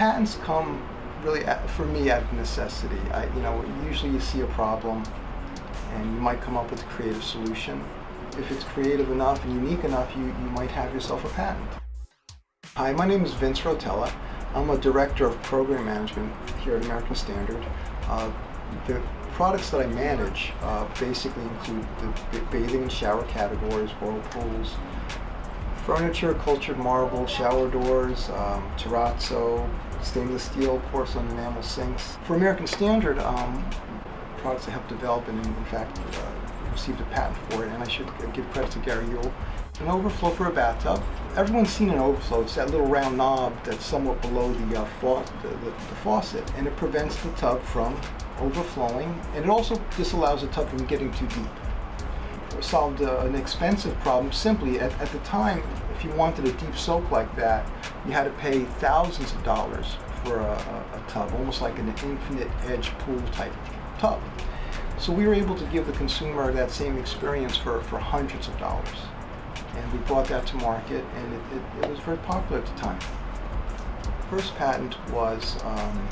patents come really for me out of necessity. I, you know, usually you see a problem and you might come up with a creative solution. If it's creative enough and unique enough, you, you might have yourself a patent. Hi, my name is Vince Rotella. I'm a director of program management here at American Standard. Uh, the products that I manage uh, basically include the bathing and shower categories, whirlpools, furniture, cultured marble, shower doors, um, terrazzo, stainless steel, porcelain enamel sinks. For American Standard, um, products I helped develop and in fact uh, received a patent for it, and I should give credit to Gary Yule. An overflow for a bathtub. Everyone's seen an overflow. It's that little round knob that's somewhat below the, uh, fa the, the, the faucet, and it prevents the tub from overflowing, and it also disallows the tub from getting too deep solved uh, an expensive problem simply at, at the time if you wanted a deep soak like that you had to pay thousands of dollars for a, a, a tub almost like an infinite edge pool type tub. So we were able to give the consumer that same experience for, for hundreds of dollars. And we brought that to market and it, it, it was very popular at the time. First patent was um,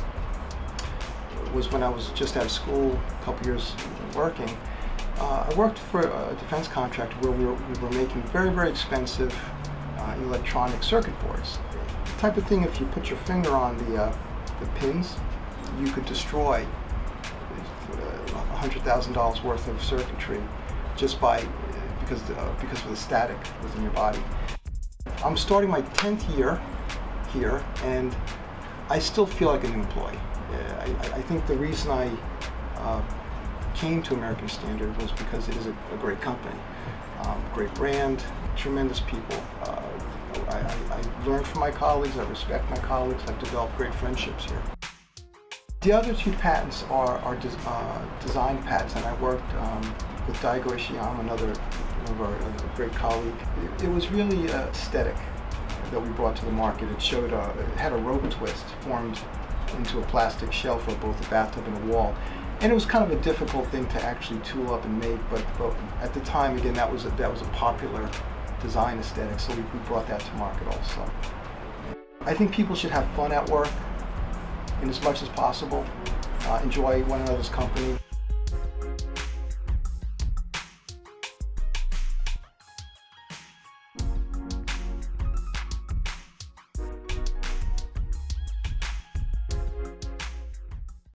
was when I was just out of school a couple years working I worked for a defense contractor where we were, we were making very, very expensive uh, electronic circuit boards. The type of thing, if you put your finger on the, uh, the pins, you could destroy $100,000 uh, worth of circuitry just by, because, uh, because of the static within your body. I'm starting my 10th year here and I still feel like a new employee. I, I think the reason I uh, came to American Standard was because it is a, a great company, um, great brand, tremendous people. Uh, I, I, I learned from my colleagues, I respect my colleagues, I've developed great friendships here. The other two patents are, are des uh, design patents, and I worked um, with Daigo Ishiyama, another of our, a great colleague. It, it was really uh, aesthetic that we brought to the market. It showed, a, it had a rope twist formed into a plastic shell for both a bathtub and a wall. And it was kind of a difficult thing to actually tool up and make, but, but at the time, again, that was a, that was a popular design aesthetic, so we, we brought that to market also. I think people should have fun at work in as much as possible, uh, enjoy one another's company.